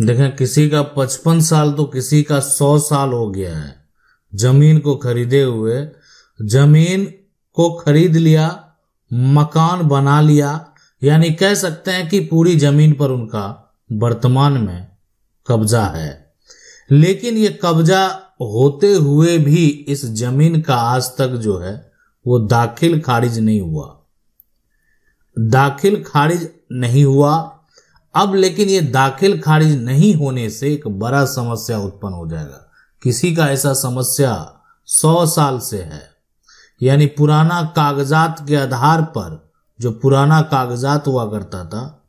देखें, किसी का पचपन साल तो किसी का सौ साल हो गया है। ज़मीन को खरीदे हुए, ज़मीन को खरीद लिया, मकान बना लिया, यानी कह सकते हैं कि पूरी ज़मीन पर उनका वर्तमान में कब्जा है। लेकिन ये कब्जा होते हुए भी इस ज़मीन का आज तक जो है, वो दाखिल खारिज नहीं हुआ। दाखिल खारिज नहीं हुआ अब लेकिन ये दाखिल खारिज नहीं होने से एक बड़ा समस्या उत्पन्न हो जाएगा। किसी का ऐसा समस्या सौ साल से है। यानी पुराना कागजात के आधार पर, जो पुराना कागजात हुआ करता था,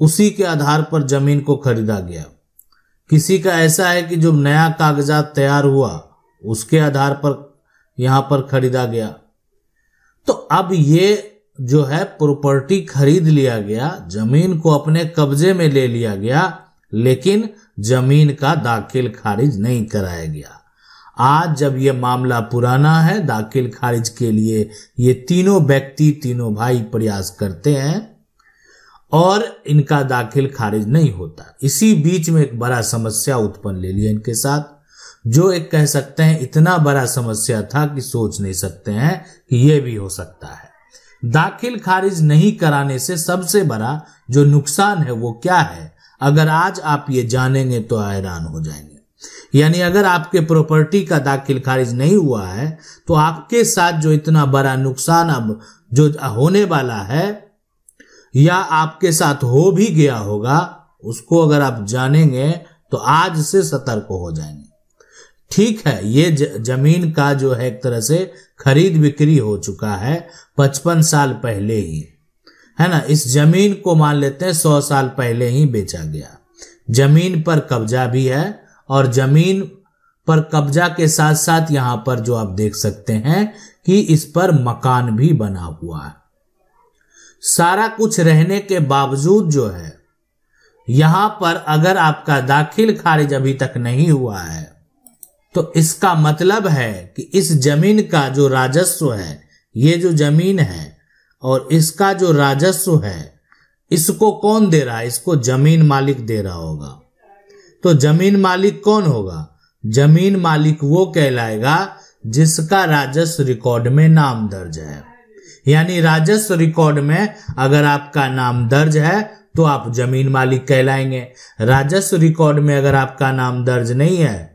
उसी के आधार पर ज़मीन को खरीदा गया। किसी का ऐसा है कि जो नया कागजात तैयार हुआ, उसके आधार पर यहाँ पर खरीदा गया। तो अब ये जो है प्रॉपर्टी खरीद लिया गया, ज़मीन को अपने कब्जे में ले लिया गया, लेकिन ज़मीन का दाखिल खारिज नहीं कराया गया। आज जब ये मामला पुराना है, दाखिल खारिज के लिए ये तीनों व्यक्ति, तीनों भाई प्रयास करते हैं और इनका दाखिल खारिज नहीं होता। इसी बीच में एक बड़ा समस्या उत्पन्न ले लिया इनके साथ, जो एक कह सकते हैं इतना बड़ा समस्या था कि सोच नहीं सकते हैं कि यह भी हो सकता है। दाखिल खारिज नहीं कराने से सबसे बड़ा जो नुकसान है वो क्या है? अगर आज आप ये जानेंगे तो हैरान हो जाएँगे। यानी अगर आपके प्रॉपर्टी का दाखिल खारिज नहीं हुआ है तो आपके साथ जो इतना बड़ा नुकसान अब जो होने वाला है, या आपके साथ हो भी गया होगा, उसको अगर आप जानेंगे तो आज से सतर्क हो जाएँगे। ठीक है ये ज, ज़मीन का जो है एक तरह से खरीद बिक्री हो चुका है पचपन साल पहले ही। है ना? इस ज़मीन को मान लेते हैं सौ साल पहले ही बेचा गया। ज़मीन पर कब्जा भी है और ज़मीन पर कब्जा के साथ साथ यहाँ पर जो आप देख सकते हैं कि इस पर मकान भी बना हुआ है। सारा कुछ रहने के बावजूद जो है यहाँ पर अगर आपका दाखिल खारिज अभी तक नहीं हुआ है तो इसका मतलब है कि इस ज़मीन का जो राजस्व है, ये जो ज़मीन है और इसका जो राजस्व है, इसको कौन दे रहा है? इसको ज़मीन मालिक दे रहा होगा। तो ज़मीन मालिक कौन होगा? ज़मीन मालिक वो कहलाएगा जिसका राजस्व रिकॉर्ड में नाम दर्ज है। यानी राजस्व रिकॉर्ड में अगर आपका नाम दर्ज है तो आप ज़मीन मालिक कहलाएँगे। राजस्व रिकॉर्ड में अगर आपका नाम दर्ज नहीं है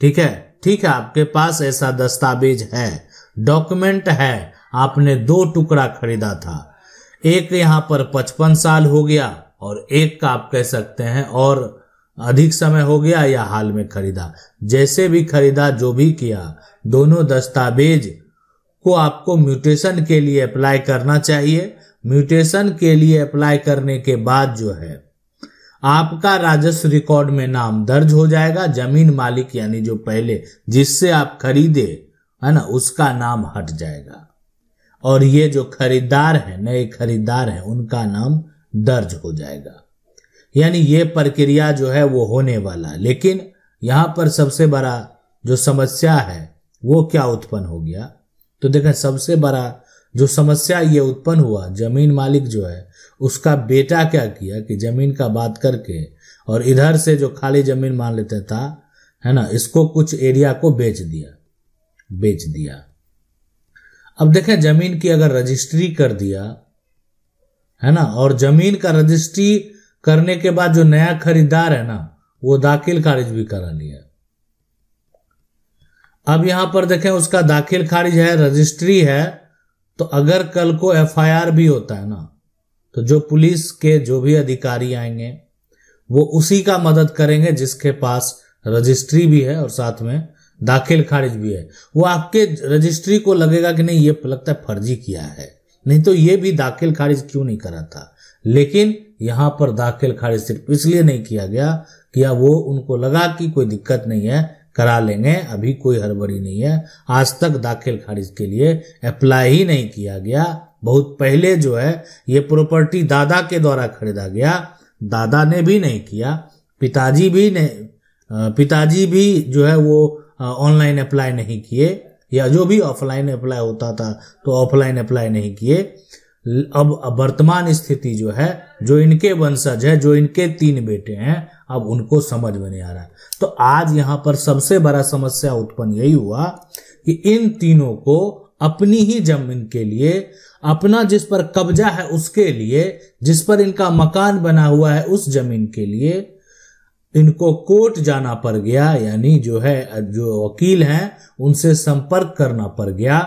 ठीक है? ठीक है, आपके पास ऐसा दस्तावेज़ है। डॉक्यूमेंट है। आपने दो टुकड़ा खरीदा था। एक यहाँ पर पचपन साल हो गया और एक का आप कह सकते हैं और अधिक समय हो गया या हाल में खरीदा। जैसे भी खरीदा, जो भी किया, दोनों दस्तावेज़ को आपको म्यूटेशन के लिए अप्लाई करना चाहिए। म्यूटेशन के लिए अप्लाई करने के बाद जो है आपका राजस्व रिकॉर्ड में नाम दर्ज हो जाएगा, ज़मीन मालिक यानी जो पहले जिससे आप खरीदे, है ना, उसका नाम हट जाएगा। और ये जो खरीदार है, नए खरीदार है, उनका नाम दर्ज हो जाएगा। यानी ये प्रक्रिया जो है वो होने वाला लेकिन यहाँ पर सबसे बड़ा जो समस्या है, वो क्या उत्पन्न हो गया? तो देखें, सबसे बड़ा जो समस्या ये उत्पन्न हुआ, ज़मीन मालिक जो है उसका बेटा क्या किया कि ज़मीन का बात करके और इधर से जो खाली ज़मीन मान लेते था, है ना, इसको कुछ एरिया को बेच दिया बेच दिया। अब देखें, ज़मीन की अगर रजिस्ट्री कर दिया, है ना, और ज़मीन का रजिस्ट्री करने के बाद जो नया खरीदार है ना, वो दाखिल खारिज भी करा लिया। अब यहाँ पर देखें, उसका दाखिल खारिज है, रजिस्ट्री है तो अगर कल को एफआईआर भी होता है ना तो जो पुलिस के जो भी अधिकारी आएँगे, वो उसी का मदद करेंगे जिसके पास रजिस्ट्री भी है और साथ में दाखिल खारिज भी है। वो आपके रजिस्ट्री को लगेगा कि नहीं, ये लगता है फर्जी किया है। नहीं तो ये भी दाखिल खारिज क्यों नहीं करा था? लेकिन यहाँ पर दाखिल खारिज सिर्फ़ इसलिए नहीं किया गया कि वो उनको लगा कि कोई दिक्कत नहीं है, करा लेंगे, अभी कोई हड़बड़ी नहीं है। आज तक दाखिल खारिज के लिए अप्लाई ही नहीं किया गया। बहुत पहले जो है, ये प्रॉपर्टी दादा के द्वारा खरीदा गया। दादा ने भी नहीं किया, पिताजी भी नहीं पिताजी भी जो है वो ऑनलाइन अप्लाई नहीं किए, या जो भी ऑफलाइन अप्लाई होता था तो ऑफलाइन अप्लाई नहीं किए। अब वर्तमान स्थिति जो है, जो इनके वंशज है, जो इनके तीन बेटे हैं, अब उनको समझ में नहीं आ रहा तो आज यहाँ पर सबसे बड़ा समस्या उत्पन्न यही हुआ कि इन तीनों को अपनी ही ज़मीन के लिए अपना जिस पर कब्जा है उसके लिए, जिस पर इनका मकान बना हुआ है उस ज़मीन के लिए इनको कोर्ट जाना पड़ गया, यानी जो है, जो वकील हैं, उनसे संपर्क करना पड़ गया।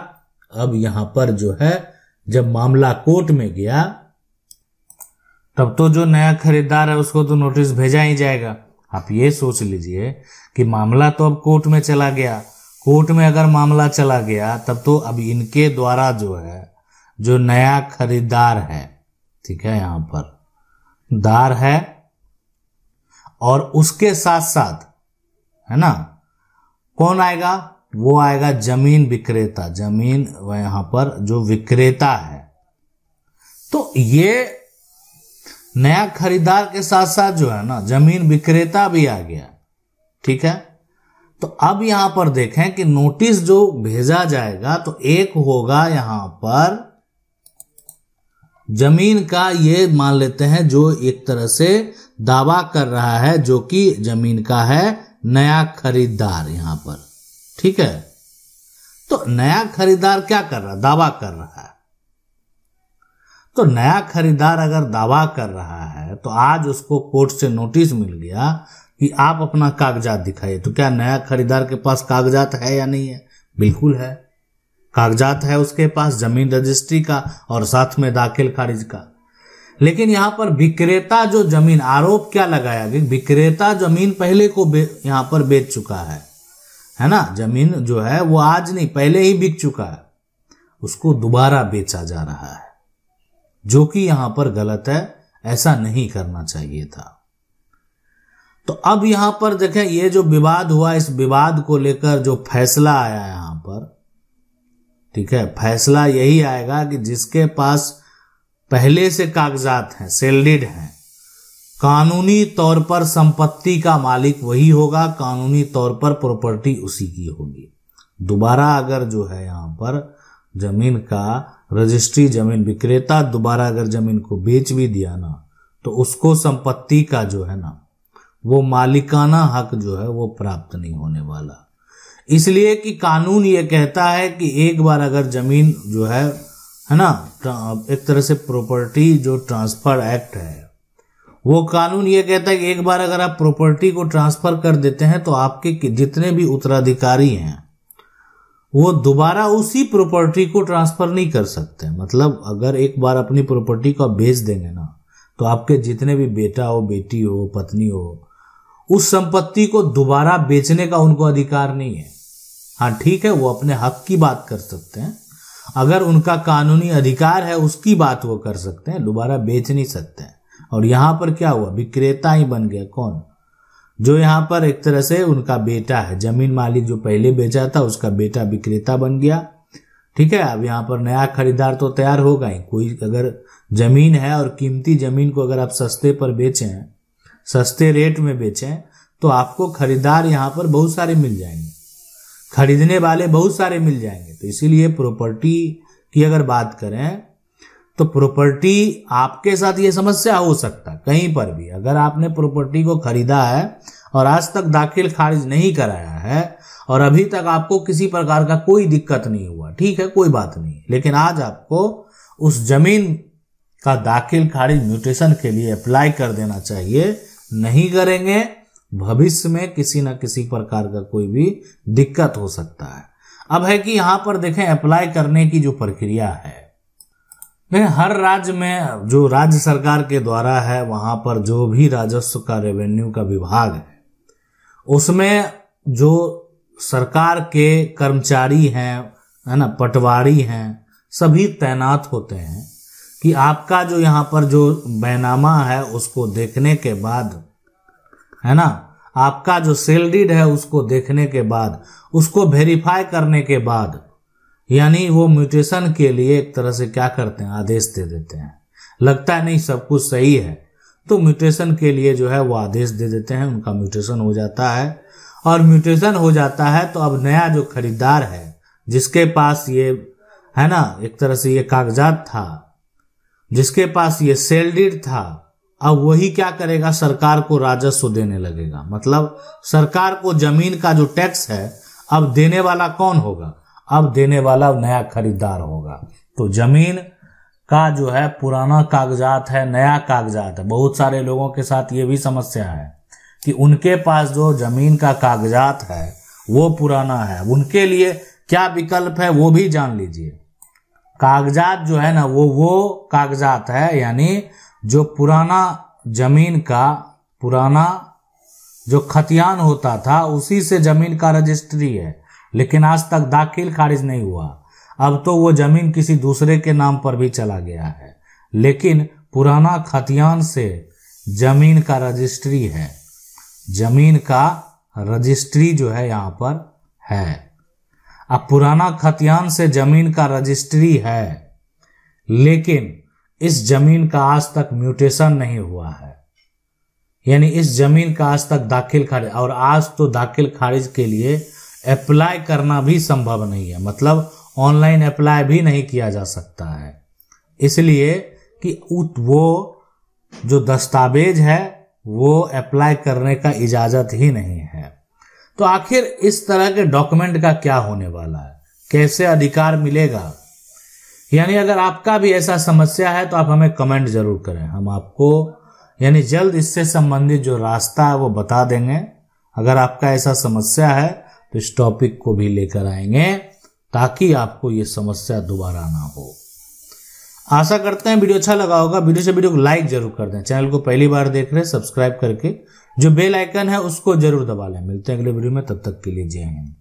अब यहाँ पर जो है, जब मामला कोर्ट में गया, तब तो जो नया खरीदार है उसको तो नोटिस भेजा ही जाएगा। आप ये सोच लीजिए कि मामला तो अब कोर्ट में चला गया। कोर्ट में अगर मामला चला गया, तब तो अब इनके द्वारा जो है जो नया खरीदार है, ठीक है, यहाँ पर। दार है और उसके साथ साथ है ना, कौन आएगा? वो आएगा ज़मीन विक्रेता। ज़मीन यहाँ पर जो विक्रेता है। तो ये नया खरीदार के साथ साथ जो है ना, ज़मीन विक्रेता भी आ गया, ठीक है? तो अब यहाँ पर देखें कि नोटिस जो भेजा जाएगा तो एक होगा यहाँ पर ज़मीन का ये मान लेते हैं जो एक तरह से दावा कर रहा है, जो कि ज़मीन का है, नया खरीदार यहाँ पर। ठीक है? तो नया खरीदार क्या कर रहा है? दावा कर रहा है। तो नया खरीदार अगर दावा कर रहा है तो आज उसको कोर्ट से नोटिस मिल गया कि आप अपना कागजात दिखाइए। तो क्या नया खरीदार के पास कागजात है या नहीं है? बिल्कुल है। कागजात है उसके पास, ज़मीन रजिस्ट्री का और साथ में दाखिल खारिज का। लेकिन यहाँ पर विक्रेता जो ज़मीन आरोप क्या लगाया? कि विक्रेता ज़मीन पहले को यहाँ पर बेच चुका है। है ना? ज़मीन जो है वो आज नहीं, पहले ही बिक चुका है। उसको दोबारा बेचा जा रहा है। जो कि यहाँ पर गलत है, ऐसा नहीं करना चाहिए था। तो अब यहाँ पर देखें, ये जो विवाद हुआ, इस विवाद को लेकर जो फैसला आया यहाँ पर ठीक है? फैसला यही आएगा कि जिसके पास पहले से कागजात हैं, सेल्डिड हैं, कानूनी तौर पर संपत्ति का मालिक वही होगा, कानूनी तौर पर प्रॉपर्टी उसी की होगी। दोबारा अगर जो है यहाँ पर ज़मीन का रजिस्ट्री, ज़मीन विक्रेता दोबारा अगर ज़मीन को बेच भी दिया ना तो उसको संपत्ति का जो है ना, वो मालिकाना हक जो है वो प्राप्त नहीं होने वाला। इसलिए कि कानून ये कहता है कि एक बार अगर ज़मीन जो है है ना एक तरह से प्रॉपर्टी जो ट्रांसफ़र एक्ट है, वो कानून ये कहता है कि एक बार अगर आप प्रॉपर्टी को ट्रांसफ़र कर देते हैं तो आपके जितने भी उत्तराधिकारी हैं, वो दोबारा उसी प्रॉपर्टी को ट्रांसफ़र नहीं कर सकते। मतलब अगर एक बार अपनी प्रॉपर्टी को बेच देंगे ना तो आपके जितने भी बेटा हो, बेटी हो, पत्नी हो, उस संपत्ति को दोबारा बेचने का उनको अधिकार नहीं है। हाँ ठीक है, वो अपने हक की बात कर सकते हैं। अगर उनका कानूनी अधिकार है, उसकी बात वो कर सकते हैं, दोबारा बेच नहीं सकते हैं। और यहाँ पर क्या हुआ? विक्रेता ही बन गया, कौन? जो यहाँ पर एक तरह से उनका बेटा है, ज़मीन मालिक जो पहले बेचा था, उसका बेटा विक्रेता बन गया। ठीक है, अब यहाँ पर नया खरीदार तो तैयार होगा ही। कोई अगर ज़मीन है और कीमती ज़मीन को अगर आप सस्ते पर बेचें, सस्ते रेट में बेचें तो आपको खरीदार यहाँ पर बहुत सारे मिल जाएँगे। खरीदने वाले बहुत सारे मिल जाएँगे। तो इसीलिए प्रॉपर्टी की अगर बात करें तो प्रॉपर्टी आपके साथ ये समस्या हो सकता, कहीं पर भी। अगर आपने प्रॉपर्टी को खरीदा है और आज तक दाखिल खारिज नहीं कराया है और अभी तक आपको किसी प्रकार का कोई दिक्कत नहीं हुआ, ठीक है, कोई बात नहीं लेकिन आज आपको उस ज़मीन का दाखिल खारिज म्यूटेशन के लिए अप्लाई कर देना चाहिए, नहीं करेंगे भविष्य में किसी न किसी प्रकार का कोई भी दिक्कत हो सकता है। अब है कि यहाँ पर देखें अप्लाई करने की जो प्रक्रिया है हर राज्य में जो राज्य सरकार के द्वारा है, वहाँ पर जो भी राजस्व का रेवेन्यू का विभाग है, उसमें जो सरकार के कर्मचारी हैं, है ना, पटवारी हैं, सभी तैनात होते हैं कि आपका जो यहाँ पर जो बैनामा है, उसको देखने के बाद है ना? आपका जो सेलडीड है उसको देखने के बाद, उसको वेरीफाई करने के बाद, यानी वो म्यूटेशन के लिए एक तरह से क्या करते हैं? आदेश दे देते हैं। लगता है नहीं सब कुछ सही है। तो म्यूटेशन के लिए जो है वो आदेश दे देते हैं, उनका म्यूटेशन हो जाता है। और म्यूटेशन हो जाता है तो अब नया जो खरीदार है, जिसके पास ये, है ना, एक तरह से ये कागजात था, जिसके पास ये सेल था अब वही क्या करेगा? सरकार को राजस्व देने लगेगा। मतलब सरकार को ज़मीन का जो टैक्स है, अब देने वाला कौन होगा? अब देने वाला नया खरीदार होगा। तो ज़मीन का जो है, पुराना कागजात है, नया कागजात है। बहुत सारे लोगों के साथ ये भी समस्या है कि उनके पास जो ज़मीन का कागजात है, वो पुराना है। उनके लिए क्या विकल्प है, वो भी जान लीजिए। कागजात जो है ना, वो वो कागजात है, यानी जो पुराना ज़मीन का, पुराना जो खतियान होता था, उसी से ज़मीन का रजिस्ट्री है। लेकिन आज तक दाखिल खारिज नहीं हुआ। अब तो वो ज़मीन किसी दूसरे के नाम पर भी चला गया है। लेकिन पुराना खतियान से ज़मीन का रजिस्ट्री है। ज़मीन का रजिस्ट्री जो है यहाँ पर है। अब पुराना खतियान से ज़मीन का रजिस्ट्री है। लेकिन इस ज़मीन का आज तक म्यूटेशन नहीं हुआ है। यानी इस ज़मीन का आज तक दाखिल खारिज, और आज तो दाखिल खारिज के लिए अप्लाई करना भी संभव नहीं है। मतलब ऑनलाइन अप्लाई भी नहीं किया जा सकता है। इसलिए कि वो जो दस्तावेज़ है, वो अप्लाई करने का इजाज़त ही नहीं है। तो आखिर इस तरह के डॉक्यूमेंट का क्या होने वाला है? कैसे अधिकार मिलेगा? यानी अगर आपका भी ऐसा समस्या है तो आप हमें कमेंट ज़रूर करें। हम आपको, यानी जल्द इससे संबंधित जो रास्ता है, वो बता देंगे। अगर आपका ऐसा समस्या है तो इस टॉपिक को भी लेकर आएँगे, ताकि आपको ये समस्या दोबारा ना हो। आशा करते हैं वीडियो अच्छा लगा होगा। वीडियो से वीडियो को लाइक ज़रूर कर दें। चैनल को पहली बार देख रहे हैं सब्सक्राइब करके। जो बेल आइकन है, उसको ज़रूर दबा लें। मिलते हैं अगले वीडियो में, तब तक के लिए जय हिंद।